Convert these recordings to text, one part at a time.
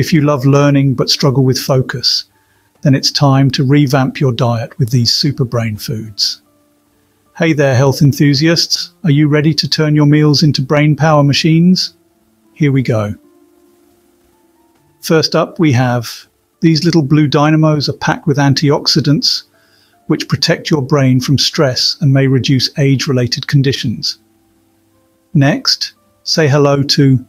If you love learning but struggle with focus, then it's time to revamp your diet with these super brain foods. Hey there, health enthusiasts. Are you ready to turn your meals into brain power machines? Here we go. First up, we have these little blue dynamos are packed with antioxidants, which protect your brain from stress and may reduce age related conditions. Next, say hello to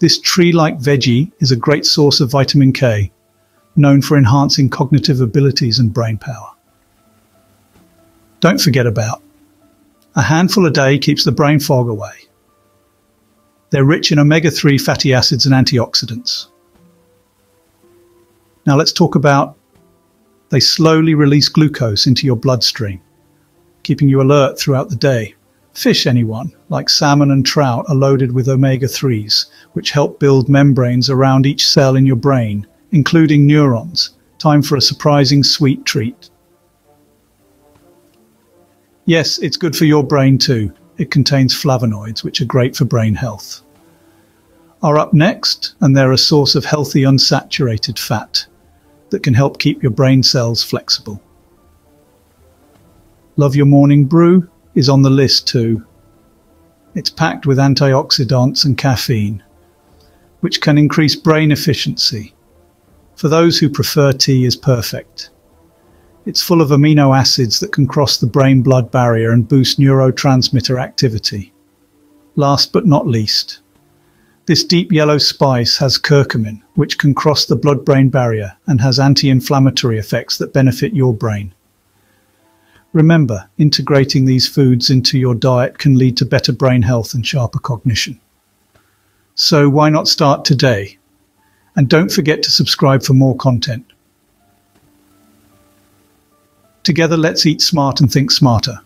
this tree like veggie is a great source of vitamin K, known for enhancing cognitive abilities and brain power. Don't forget about a handful a day keeps the brain fog away. They're rich in omega 3 fatty acids and antioxidants. Now let's talk about they slowly release glucose into your bloodstream, keeping you alert throughout the day. Fish, anyone, like salmon and trout, are loaded with omega 3s, which help build membranes around each cell in your brain, including neurons. Time for a surprising sweet treat. Yes, it's good for your brain too. It contains flavonoids, which are great for brain health. Are up next, and they're a source of healthy unsaturated fat that can help keep your brain cells flexible. Love Your Morning Brew is on the list too. It's packed with antioxidants and caffeine, which can increase brain efficiency. For those who prefer tea is perfect. It's full of amino acids that can cross the brain-blood barrier and boost neurotransmitter activity. Last but not least, this deep yellow spice has curcumin, which can cross the blood-brain barrier and has anti-inflammatory effects that benefit your brain. Remember, integrating these foods into your diet can lead to better brain health and sharper cognition. So why not start today? And don't forget to subscribe for more content. Together, let's eat smart and think smarter.